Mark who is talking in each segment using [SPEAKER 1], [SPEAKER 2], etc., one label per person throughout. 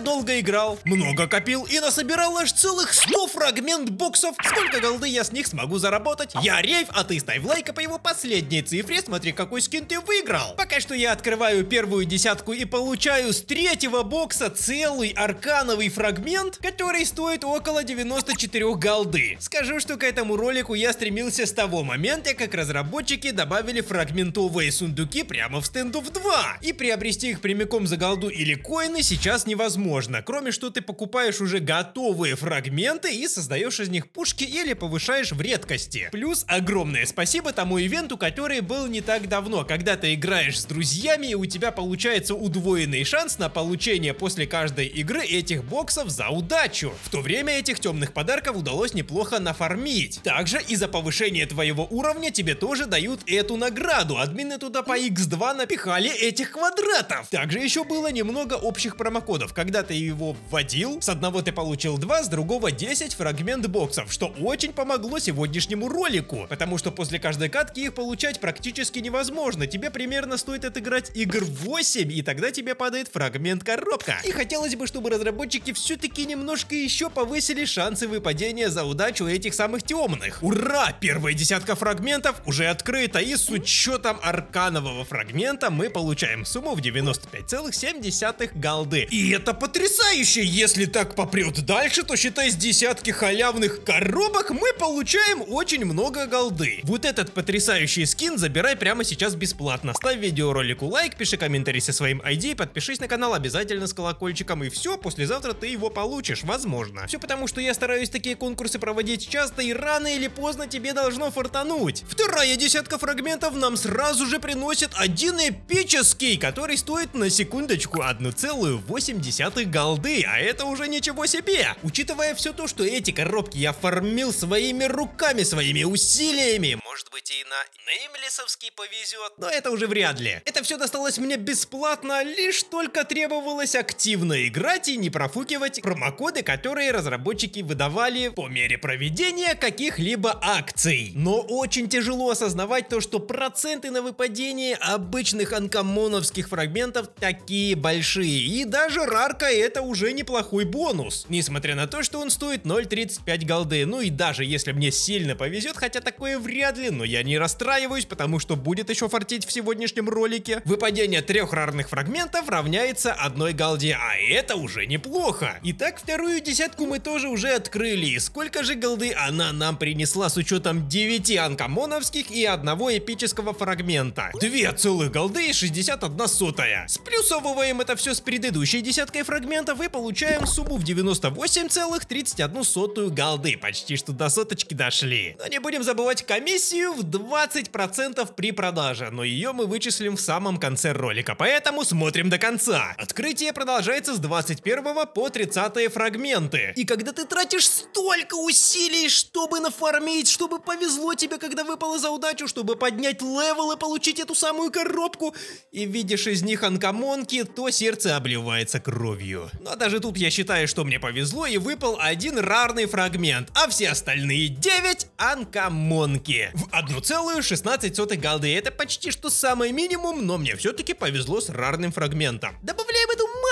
[SPEAKER 1] долго играл, много копил и насобирал аж целых 100 фрагмент боксов. Сколько голды я с них смогу заработать? Я рейв, а ты ставь лайка по его последней цифре, смотри какой скин ты выиграл. Пока что я открываю первую десятку и получаю с третьего бокса целый аркановый фрагмент, который стоит около 94 голды. Скажу, что к этому ролику я стремился с того момента, как разработчики добавили фрагментовые сундуки прямо в стендов 2. И приобрести их прямиком за голду или коины сейчас невозможно, кроме что ты покупаешь уже готовые фрагменты и создаешь из них пушки или повышаешь в редкости. Плюс огромное спасибо тому ивенту, который был не так давно, когда ты играешь с друзьями и у тебя получается удвоенный шанс на получение после каждой игры этих боксов за удачу. В то время этих темных подарков удалось неплохо нафармить. Также из-за повышения твоего уровня тебе тоже дают эту награду. Админы туда по x2 напихали этих квадратов. Также еще было немного общих промокодов. Когда ты его вводил, с одного ты получил 2, с другого 10 фрагмент боксов, что очень помогло сегодняшнему ролику. Потому что после каждой катки их получать практически невозможно. Тебе примерно стоит отыграть игр 8, и тогда тебе падает фрагмент коробка. И хотелось бы, чтобы разработчики все-таки немножко еще повысили шансы выпадения за удачу этих самых темных. Ура! Первая десятка фрагментов уже открыта, и с учетом арканового фрагмента мы получаем сумму в 95,7 голды. И это потрясающе! Если так попрет дальше, то считай с десятки халявных коробок мы получаем очень много голды. Вот этот потрясающий скин забирай прямо сейчас бесплатно. Ставь видеоролику лайк, пиши комментарий со своим ID, подпишись на канал обязательно с колокольчиком и все, послезавтра ты его получишь, возможно. Все потому, что я стараюсь такие конкурсы проводить часто и рано или поздно тебе должно фартануть. Вторая десятка фрагментов нам сразу же приносит один эпический, который стоит на секундочку 1,8 голды, а это уже ничего себе. Учитывая все то, что эти коробки я фармил своими руками, своими усилиями, может быть и на Неймлесовский повезет, но это уже вряд ли. Это все досталось мне бесплатно, лишь только требовалось активно играть и не профукивать промокоды, которые разработчики выдавали по мере проведения каких-либо акций. Но очень тяжело осознавать то, что проценты на выпадение обычных анкомоновских фрагментов такие большие, и даже рарка это уже неплохой бонус. Несмотря на то, что он стоит 0.35 голды, ну и даже если мне сильно повезет, хотя такое вряд ли, но я не расстраиваюсь, потому что будет еще фартить в сегодняшнем ролике. Выпадение трех рарных фрагментов равняется одной голде, а это уже неплохо. Итак, вторую десятку мы тоже уже открыли. И сколько же голды она нам принесла с учетом 9 анкомоновских и одного эпического фрагмента? 2 целых голды и 61 сотая. Сплюсовываем это все с предыдущей десяткой фрагментов и получаем сумму в 98,31 сотую голды. Почти что до соточки дошли. Но не будем забывать комиссию в 20% при продаже, но ее мы вычислим в самом конце ролика, поэтому смотрим до конца. Открытие продолжается с 21 по 30 фрагменты. И когда ты тратишь столько усилий, чтобы нафармить, чтобы повезло тебе, когда выпало за удачу, чтобы поднять level и получить эту самую коробку, и видишь из них анкомонки, то сердце обливается кровью. Но даже тут я считаю, что мне повезло и выпал один рарный фрагмент, а все остальные 9 анкомонки. В 1,16 голды это почти что самый минимум, но мне все-таки повезло с рарным фрагментом. Добавляем эту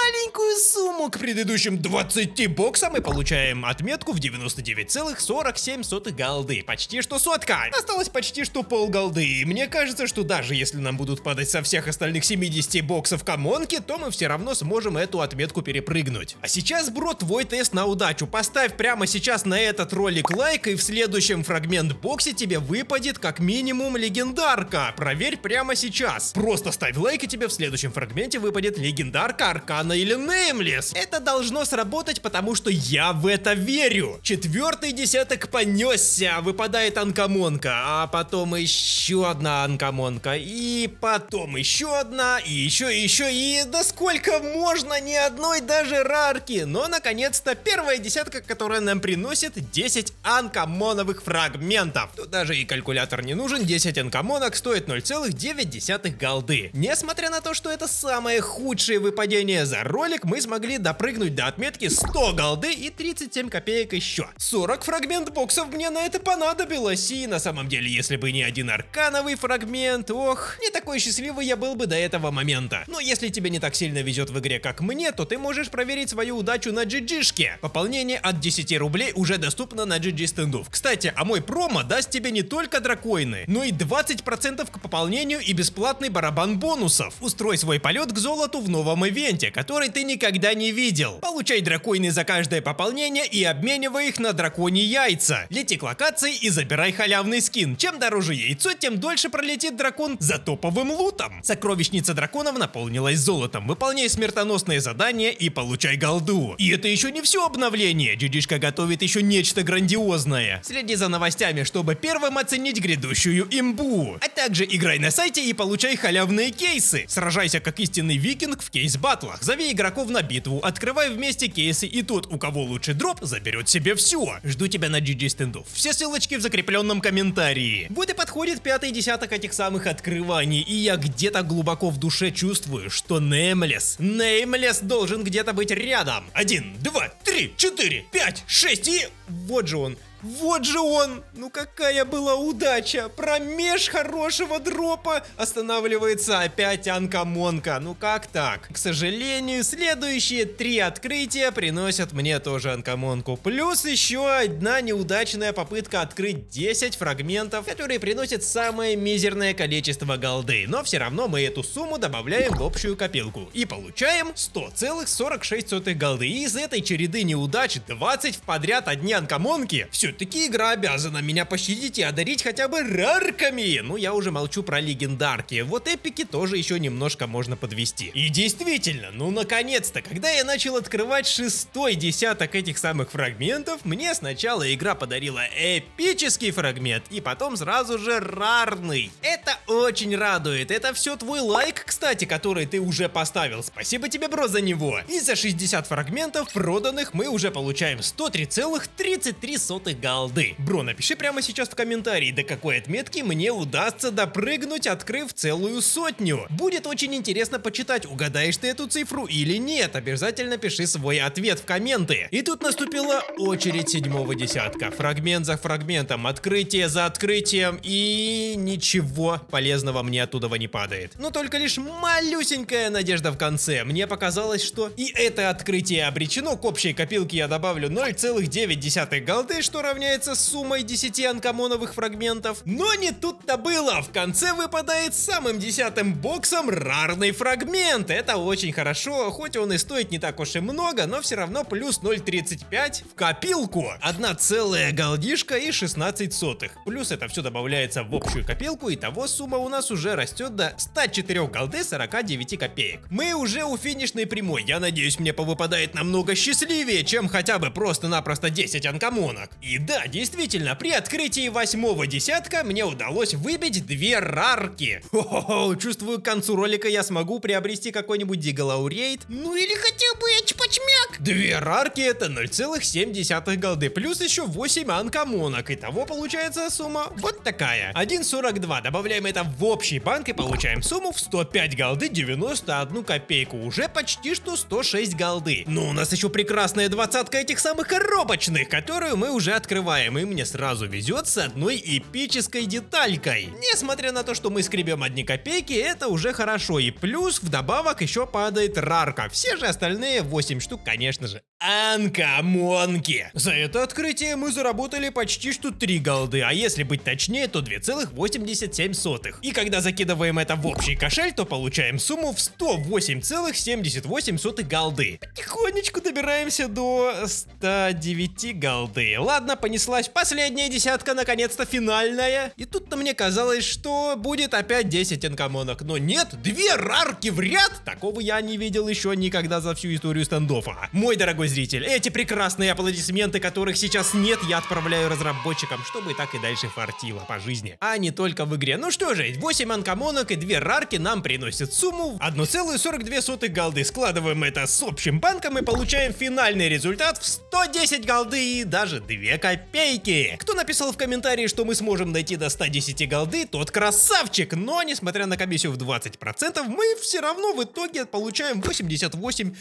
[SPEAKER 1] маленькую сумму к предыдущим 20 боксам и получаем отметку в 99,47 голды. Почти что сотка. Осталось почти что пол голды. И мне кажется, что даже если нам будут падать со всех остальных 70 боксов комонки, то мы все равно сможем эту отметку перепрыгнуть. А сейчас, бро, твой тест на удачу. Поставь прямо сейчас на этот ролик лайк, и в следующем фрагмент боксе тебе выпадет как минимум легендарка. Проверь прямо сейчас. Просто ставь лайк, и тебе в следующем фрагменте выпадет легендарка, аркана или неймлес. Это должно сработать, потому что я в это верю. Четвертый десяток понесся, выпадает анкомонка, а потом еще одна анкомонка, и потом еще одна, и еще, и еще, и да сколько можно, ни одной даже рарки. Но, наконец-то, первая десятка, которая нам приносит 10 анкомоновых фрагментов. Тут даже и калькулятор не нужен, 10 анкомонок стоит 0,9 голды. Несмотря на то, что это самое худшее выпадение за ролик, мы смогли допрыгнуть до отметки 100 голды и 37 копеек еще. 40 фрагмент боксов мне на это понадобилось, и на самом деле, если бы не один аркановый фрагмент, ох, не такой счастливый я был бы до этого момента. Но если тебе не так сильно везет в игре, как мне, то ты можешь проверить свою удачу на GG-шке. Пополнение от 10 рублей уже доступно на GG стендов. Кстати, а мой промо даст тебе не только дракоины, но и 20% к пополнению и бесплатный барабан бонусов. Устрой свой полет к золоту в новом ивенте, который ты никогда не видел. Получай дракоины за каждое пополнение и обменивай их на драконьи яйца. Лети к локации и забирай халявный скин. Чем дороже яйцо, тем дольше пролетит дракон за топовым лутом. Сокровищница драконов наполнилась золотом. Выполняй смертоносные задания и получай голду. И это еще не все обновление. GGшка готовит еще нечто грандиозное. Следи за новостями, чтобы первым оценить грядущую имбу. А также играй на сайте и получай халявные кейсы. Сражайся как истинный викинг в кейс-батлах. Зови игроков на битву, открывай вместе кейсы и тот, у кого лучше дроп, заберет себе все. Жду тебя на GG стендов. Все ссылочки в закрепленном комментарии. Вот и подходит пятый десяток этих самых открываний, и я где-то глубоко в душе чувствую, что Неймлес, Неймлес должен где-то быть рядом. Один, два, три, четыре, пять, шесть и... Вот же он. Вот же он! Ну какая была удача! Промеж хорошего дропа останавливается опять Анкамонка. Ну как так? К сожалению, следующие три открытия приносят мне тоже Анкамонку. Плюс еще одна неудачная попытка открыть 10 фрагментов, которые приносят самое мизерное количество голды. Но все равно мы эту сумму добавляем в общую копилку. И получаем 100,46 голды. И из этой череды неудач 20 в подряд одни Анкамонки. Все все-таки игра обязана меня пощадить и одарить хотя бы рарками. Ну, я уже молчу про легендарки. Вот эпики тоже еще немножко можно подвести. И действительно, ну наконец-то, когда я начал открывать шестой десяток этих самых фрагментов, мне сначала игра подарила эпический фрагмент, и потом сразу же рарный. Это очень радует. Это все твой лайк, кстати, который ты уже поставил. Спасибо тебе, бро, за него. И за 60 фрагментов проданных мы уже получаем 103,33 голды. Бро, напиши прямо сейчас в комментарии, до какой отметки мне удастся допрыгнуть, открыв целую сотню. Будет очень интересно почитать, угадаешь ты эту цифру или нет. Обязательно пиши свой ответ в комменты. И тут наступила очередь седьмого десятка. Фрагмент за фрагментом, открытие за открытием и ничего полезного мне оттуда не падает. Но только лишь малюсенькая надежда в конце. Мне показалось, что и это открытие обречено. К общей копилке я добавлю 0,9 голды, что равняется суммой 10 анкамоновых фрагментов. Но не тут-то было. В конце выпадает самым десятым боксом рарный фрагмент. Это очень хорошо, хоть он и стоит не так уж и много, но все равно плюс 0.35 в копилку. Одна целая голдишка и 16 сотых. Плюс это все добавляется в общую копилку, и того сумма у нас уже растет до 104 голды 49 копеек. Мы уже у финишной прямой. Я надеюсь, мне повыпадает намного счастливее, чем хотя бы просто-напросто 10 анкамонок. И да, действительно, при открытии восьмого десятка мне удалось выбить две рарки. Хо-хо-хо, чувствую, к концу ролика я смогу приобрести какой-нибудь Deagle Aureate. Ну или хотя бы Эчпачмяк. Две рарки это 0,7 голды, плюс еще 8 анкамонок. Итого получается сумма вот такая. 1,42. Добавляем это в общий банк и получаем сумму в 105 голды 91 копейку. Уже почти что 106 голды. Но у нас еще прекрасная двадцатка этих самых коробочных, которую мы уже открываем, и мне сразу везет с одной эпической деталькой. Несмотря на то, что мы скребем одни копейки, это уже хорошо. И плюс вдобавок еще падает рарка. Все же остальные 8 штук, конечно же, анкамонки. За это открытие мы заработали почти что 3 голды, а если быть точнее, то 2,87. И когда закидываем это в общий кошель, то получаем сумму в 108,78 голды. Потихонечку добираемся до 109 голды. Ладно, понеслась последняя десятка, наконец-то финальная. И тут-то мне казалось, что будет опять 10 энкомонок. Но нет, две рарки в ряд! Такого я не видел еще никогда за всю историю стендофа. Мой Мой дорогой зритель, эти прекрасные аплодисменты, которых сейчас нет, я отправляю разработчикам, чтобы так и дальше фартило по жизни. А не только в игре. Ну что же, 8 анкомонок и 2 рарки нам приносят сумму 1,42 голды. Складываем это с общим банком и получаем финальный результат в 110 голды и даже 2 копейки. Кто написал в комментарии, что мы сможем дойти до 110 голды, тот красавчик. Но, несмотря на комиссию в 20%, мы все равно в итоге получаем 88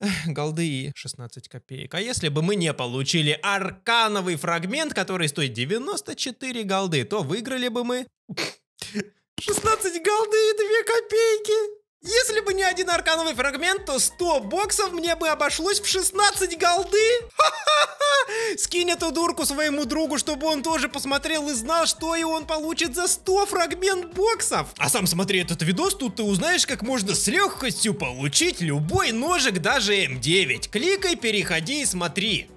[SPEAKER 1] голды и 16 копеек. А если бы мы не получили аркановый фрагмент, который стоит 94 голды, то выиграли бы мы 16 голды и 2 копейки. Если бы не один аркановый фрагмент, то 100 боксов мне бы обошлось в 16 голды. Ха-ха-ха! Скинь эту дурку своему другу, чтобы он тоже посмотрел и знал, что и он получит за 100 фрагмент боксов. А сам смотри этот видос, тут ты узнаешь, как можно с легкостью получить любой ножик, даже М9. Кликай, переходи и смотри.